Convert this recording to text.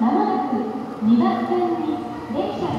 まもなく2番線に電車が